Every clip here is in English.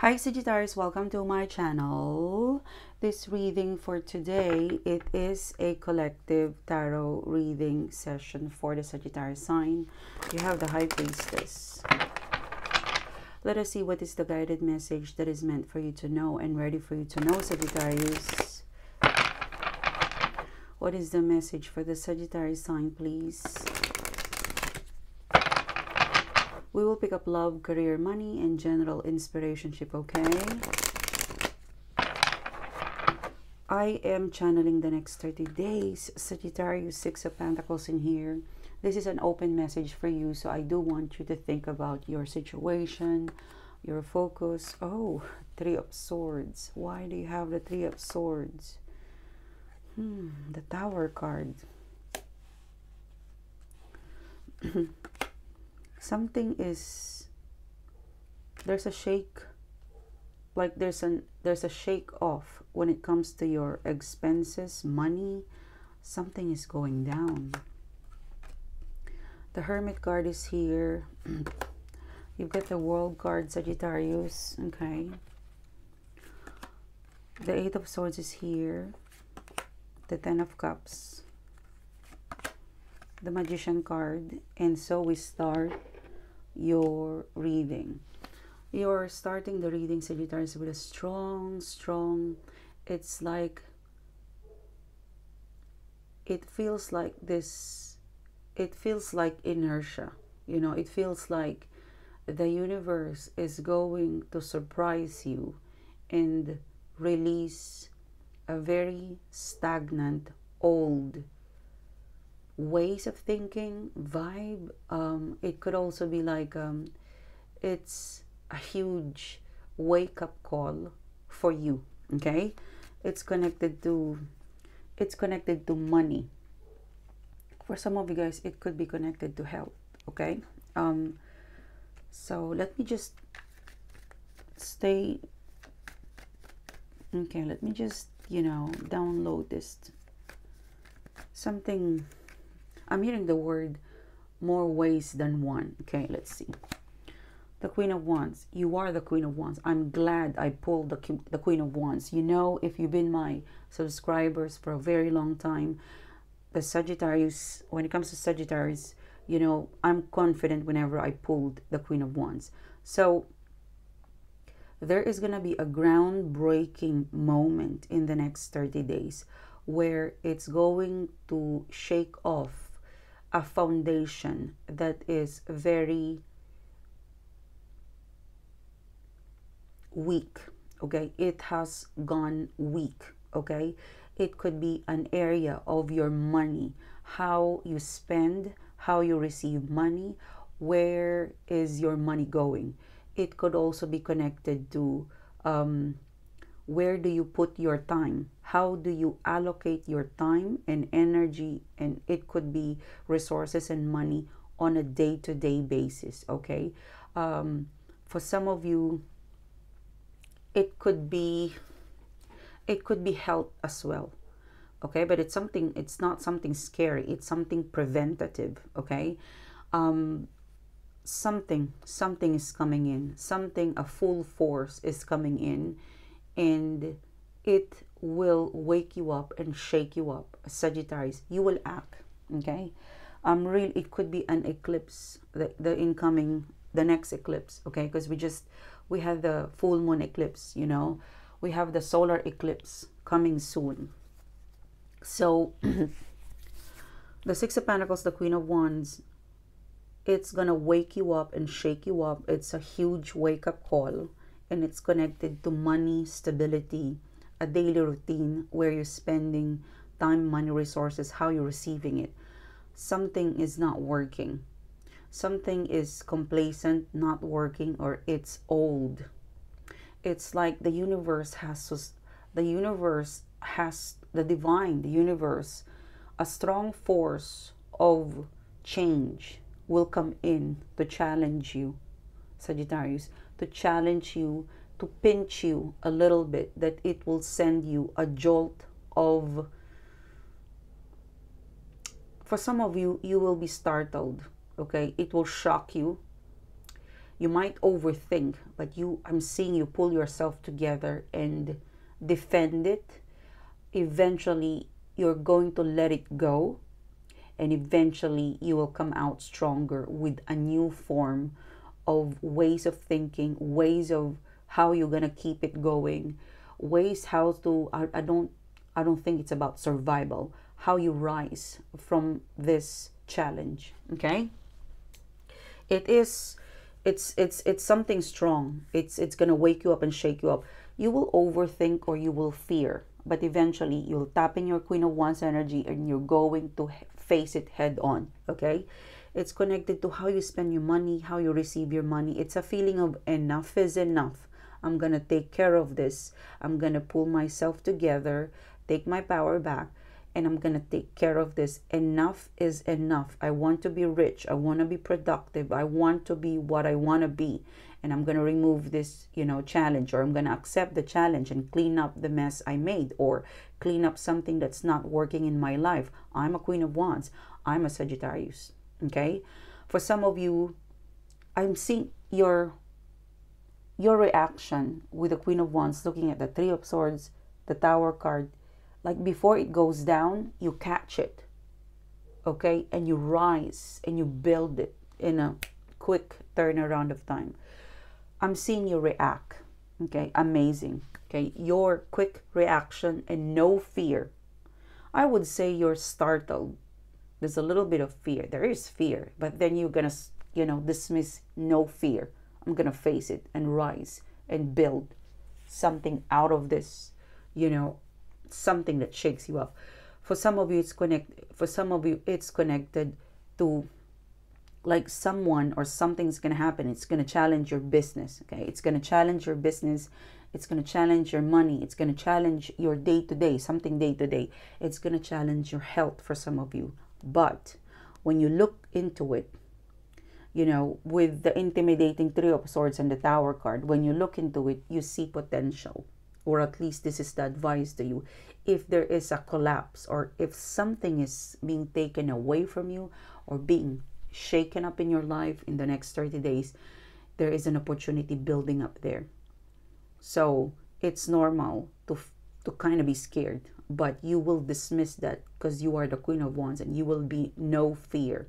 Hi Sagittarius, welcome to my channel. This reading for today, it is a collective tarot reading session for the Sagittarius sign. You have the High Priestess. Let us see what is the guided message that is meant for you to know and ready for you to know, Sagittarius. What is the message for the Sagittarius sign, please? We will pick up love, career, money, and general inspirationship, okay? I am channeling the next 30 days. Sagittarius, Six of Pentacles in here. This is an open message for you, so I do want you to think about your situation, your focus. Oh, Three of Swords. Why do you have the Three of Swords? Hmm, the Tower card. something is there's a shake like there's an there's a shake off when it comes to your expenses money something is going down. The hermit card is here. You've got the world card sagittarius okay. The eight of swords is here. The ten of cups the magician card and so we start your reading. You're starting the reading sagittarius with a strong strong it's like it feels like this it feels like inertia you know it feels like the universe is going to surprise you and release a very stagnant old ways of thinking vibe um, it could also be like um, it's a huge wake up call for you okay? It's connected to it's connected to money. For some of you guys it could be connected to health okay? Um so let me just stay okay let me just you know download this. Something I'm hearing the word more ways than one. Okay, let's see. The Queen of Wands. You are the Queen of Wands. I'm glad I pulled the, the Queen of Wands. You know, if you've been my subscribers for a very long time, the Sagittarius, when it comes to Sagittarius, you know, I'm confident whenever I pulled the Queen of Wands. So, there is going to be a groundbreaking moment in the next 30 days where it's going to shake off a foundation that is very weak okay? It has gone weak okay? It could be an area of your money how you spend how you receive money where is your money going? It could also be connected to um, where do you put your time? How do you allocate your time and energy? And it could be resources and money on a day-to-day basis okay? Um, for some of you it could be it could be health as well okay? But it's something it's not something scary. It's something preventative okay? Um, something something is coming in. Something a full force is coming in and it will wake you up and shake you up. Sagittarius you will act okay? Um real it could be an eclipse the, the incoming the next eclipse okay? Because we just we have the full moon eclipse you know? We have the solar eclipse coming soon. So the six of pentacles the queen of wands it's gonna wake you up and shake you up. It's a huge wake-up call and it's connected to money, stability, a daily routine where you're spending time, money, resources, how you're receiving it. Something is not working. Something is complacent, not working, or it's old. It's like the universe has the universe has the divine, the universe, a strong force of change will come in to challenge you, Sagittarius, to challenge you, to pinch you a little bit, that it will send you a jolt of. For some of you, you will be startled, okay? It will shock you. you might overthink, but you I'm seeing you pull yourself together and defend it. Eventually, you're going to let it go, and eventually, you will come out stronger with a new form of ways of thinking, ways of how you're gonna keep it going, ways how to. I, I don't. I don't think it's about survival. How you rise from this challenge. Okay. It is it's it's it's something strong it's it's to wake you up and shake you up you will overthink or you will fear but eventually you'll tap in your queen of wands energy and you're going to face it head on okay it's connected to how you spend your money how you receive your money it's a feeling of enough is enough i'm going to take care of this i'm going to pull myself together take my power back and I'm going to take care of this. Enough is enough. I want to be rich. I want to be productive. I want to be what I want to be. And I'm going to remove this, you know, challenge or I'm going to accept the challenge and clean up the mess I made or clean up something that's not working in my life. I'm a Queen of Wands. I'm a Sagittarius. Okay? For some of you, I'm seeing your your reaction with the Queen of Wands looking at the Three of Swords, the Tower card, like before it goes down, you catch it. Okay? And you rise and you build it in a quick turnaround of time. I'm seeing you react. Okay? Amazing. Okay? Your quick reaction and no fear. I would say you're startled. There's a little bit of fear. There is fear, but then you're going to, you know, dismiss no fear. I'm going to face it and rise and build something out of this, you know, something that shakes you up. For some of you, it's connect. For some of you, it's connected to like someone or something's going to happen. It's going to challenge your business. Okay, it's going to challenge your business. It's going to challenge your money. It's going to challenge your day to day, something day to day. It's going to challenge your health for some of you. But when you look into it, you know, with the intimidating Three of Swords and the Tower card, when you look into it, you see potential or at least this is the advice to you. If there is a collapse or if something is being taken away from you or being shaken up in your life in the next 30 days there is an opportunity building up there. So it's normal to to kind of be scared but you will dismiss that because you are the queen of wands and you will be no fear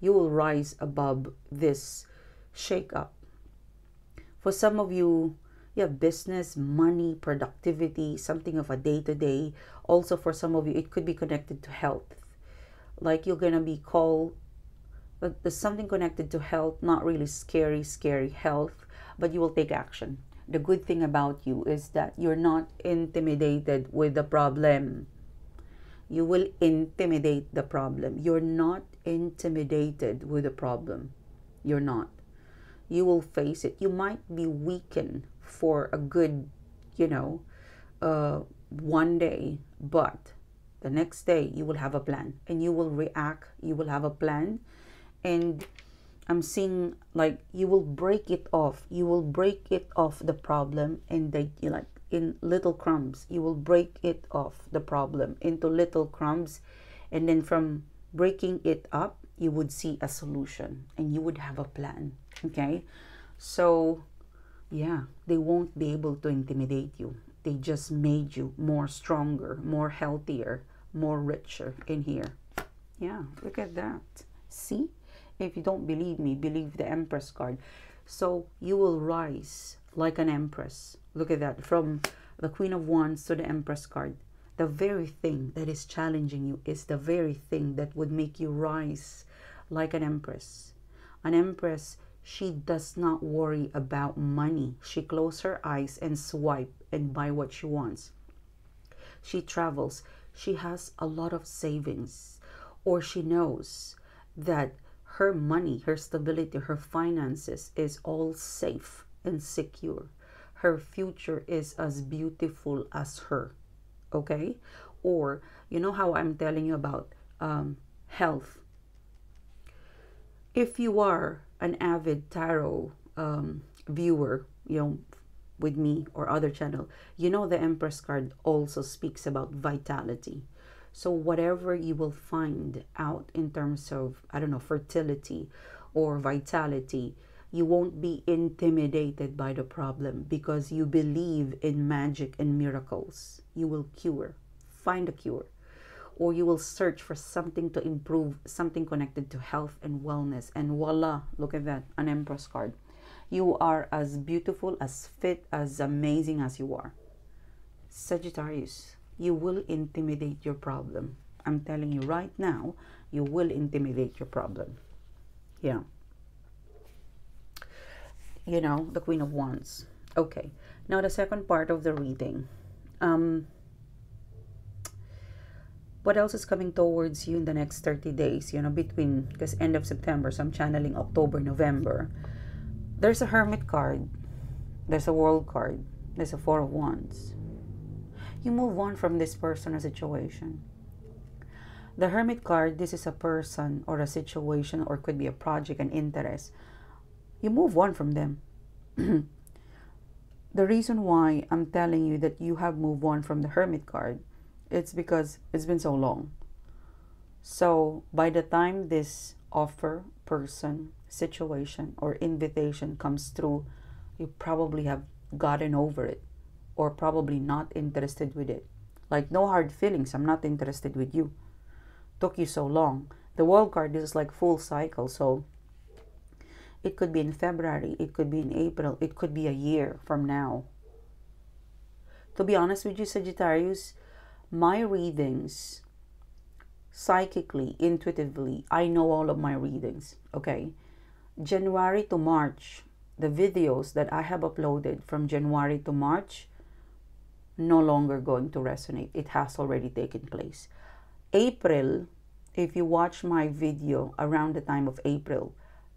you will rise above this shake up for some of you you have business, money, productivity, something of a day to day. Also, for some of you, it could be connected to health. Like you're going to be called, there's something connected to health, not really scary, scary health, but you will take action. The good thing about you is that you're not intimidated with the problem. You will intimidate the problem. You're not intimidated with the problem. You're not. You will face it. You might be weakened for a good, you know, uh, one day, but the next day you will have a plan and you will react, you will have a plan, and I'm seeing like you will break it off. You will break it off the problem and they you like in little crumbs. You will break it off the problem into little crumbs and then from breaking it up you would see a solution and you would have a plan. Okay? So yeah, they won't be able to intimidate you. They just made you more stronger, more healthier, more richer in here. Yeah, look at that. See? If you don't believe me, believe the Empress card. So you will rise like an Empress. Look at that. From the Queen of Wands to the Empress card. The very thing that is challenging you is the very thing that would make you rise like an Empress. An Empress she does not worry about money. She closes her eyes and swipe and buy what she wants. She travels. She has a lot of savings or she knows that her money, her stability, her finances is all safe and secure. Her future is as beautiful as her. Okay? Or, you know how I'm telling you about um, health. If you are an avid tarot um, viewer, you know, with me or other channel, you know the Empress card also speaks about vitality. So whatever you will find out in terms of I don't know fertility or vitality, you won't be intimidated by the problem because you believe in magic and miracles. You will cure, find a cure, or you will search for something to improve, something connected to health and wellness. And voila, look at that an Empress card. You are as beautiful, as fit, as amazing as you are. Sagittarius, you will intimidate your problem. I'm telling you right now, you will intimidate your problem. Yeah you know, the Queen of Wands. Okay, now the second part of the reading. Um, what else is coming towards you in the next 30 days, you know, between, because end of September, so I'm channeling October, November. There's a Hermit card. There's a World card. There's a Four of Wands. You move on from this person or situation. The Hermit card, this is a person or a situation or could be a project, an interest you move on from them. the reason why I'm telling you that you have moved on from the Hermit card, it's because it's been so long. So by the time this offer, person, situation, or invitation comes through, you probably have gotten over it or probably not interested with it. Like no hard feelings, I'm not interested with you. Took you so long. The world card is like full cycle, so it could be in February, it could be in April, it could be a year from now. To be honest with you, Sagittarius, my readings, psychically, intuitively, I know all of my readings, okay? January to March, the videos that I have uploaded from January to March, no longer going to resonate. It has already taken place. April, if you watch my video around the time of April,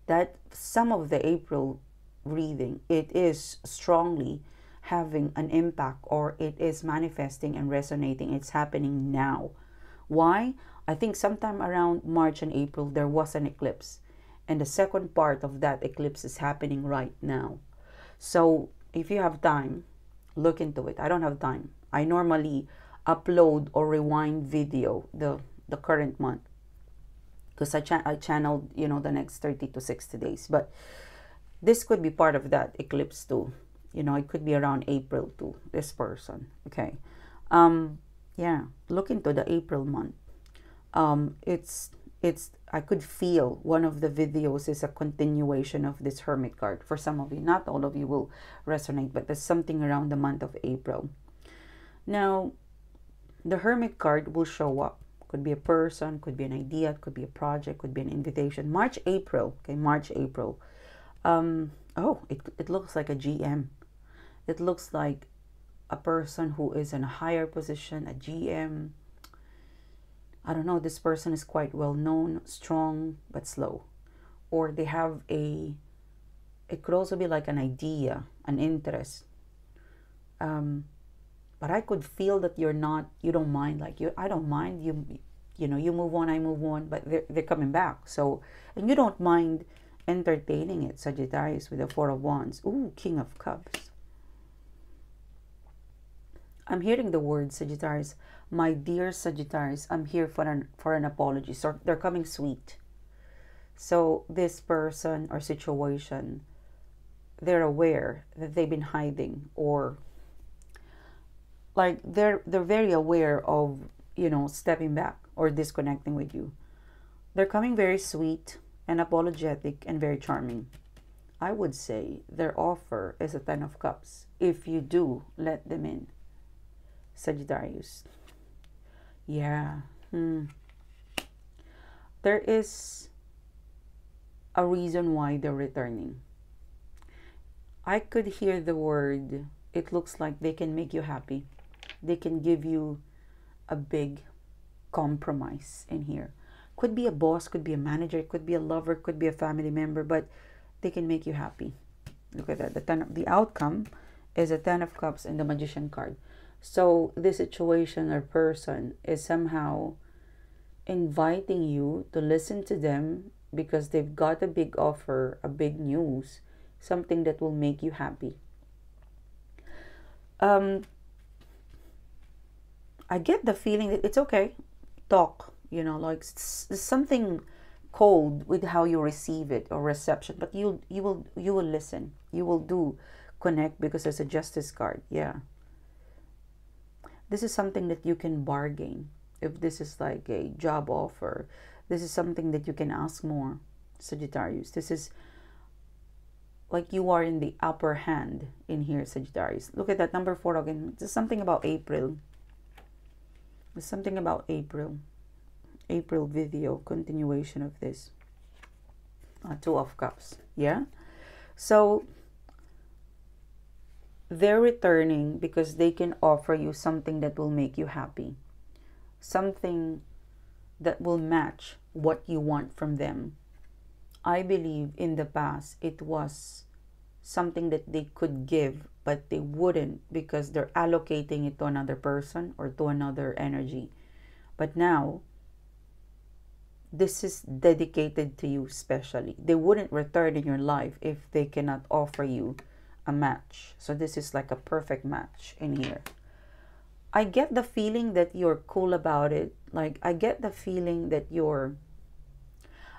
that some of the April reading, it is strongly having an impact or it is manifesting and resonating. It's happening now. Why? I think sometime around March and April there was an eclipse. And the second part of that eclipse is happening right now. So if you have time, look into it. I don't have time. I normally upload or rewind video the the current month because I, cha- I channeled you know the next 30 to 60 days but this could be part of that eclipse too you know it could be around april to this person okay um yeah look into the april month um it's it's i could feel one of the videos is a continuation of this hermit card for some of you not all of you will resonate but there's something around the month of april now the hermit card will show up could be a person, could be an idea, could be a project, could be an invitation. March, April. Okay, March, April. Um, oh, it, it looks like a GM. It looks like a person who is in a higher position, a GM. I don't know, this person is quite well known, strong, but slow. Or they have a, it could also be like an idea, an interest. Um, but I could feel that you're not you don't mind like you I don't mind you you know you move on I move on but they're, they're coming back so and you don't mind entertaining it Sagittarius with the four of wands ooh king of cups I'm hearing the word Sagittarius. My dear Sagittarius I'm here for an for an apology. So they're coming sweet. So this person or situation they're aware that they've been hiding or like they're they're very aware of you know stepping back or disconnecting with you. They're coming very sweet and apologetic and very charming. I would say their offer is a ten of cups if you do let them in sagittarius yeah hmm. there is a reason why they're returning i could hear the word it looks like they can make you happy they can give you a big compromise in here. Could be a boss, could be a manager, could be a lover, could be a family member, but they can make you happy. Look at that. The ten, the outcome is a ten of cups and the magician card. So this situation or person is somehow inviting you to listen to them because they've got a big offer, a big news, something that will make you happy. Um, I get the feeling that it's okay, talk, you know, like something cold with how you receive it or reception but you you will you will listen. You will do connect because there's a justice card yeah this is something that you can bargain. If this is like a job offer this is something that you can ask more sagittarius. This is like you are in the upper hand in here sagittarius. Look at that number four again. There's something about april. There's something about april. April video continuation of this. Uh, two of cups. Yeah? So they're returning because they can offer you something that will make you happy, something that will match what you want from them. I believe in the past it was something that they could give, but they wouldn't because they're allocating it to another person or to another energy. But now, this is dedicated to you specially. They wouldn't return in your life if they cannot offer you a match. So this is like a perfect match in here. I get the feeling that you're cool about it. Like I get the feeling that you're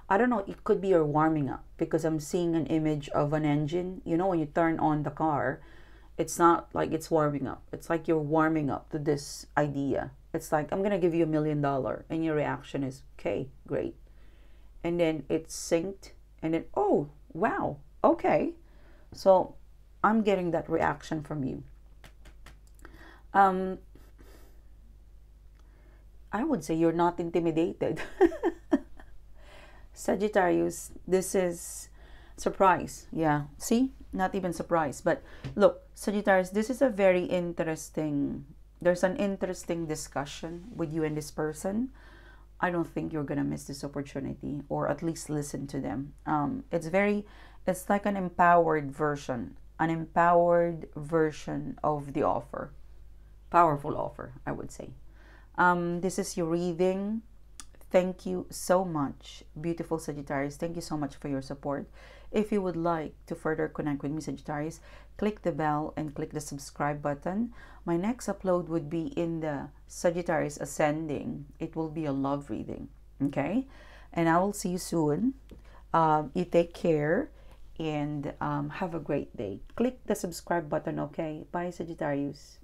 I don't know, it could be you're warming up because I'm seeing an image of an engine. You know when you turn on the car, it's not like it's warming up. It's like you're warming up to this idea. It's like I'm going to give you a million dollar and your reaction is, "Okay, great." And then it's synced and then, "Oh, wow. Okay." So I'm getting that reaction from you. Um, I would say you're not intimidated. Sagittarius, this is surprise. Yeah, see? Not even surprise. But look, Sagittarius, this is a very interesting, there's an interesting discussion with you and this person. I don't think you're going to miss this opportunity or at least listen to them. Um, it's very, it's like an empowered version an empowered version of the offer. Powerful offer, I would say. Um, this is your reading. Thank you so much, beautiful Sagittarius. Thank you so much for your support. If you would like to further connect with me, Sagittarius, click the bell and click the subscribe button. My next upload would be in the Sagittarius Ascending. It will be a love reading. Okay? And I will see you soon. Um, you take care and um, have a great day. Click the subscribe button, okay? Bye, Sagittarius.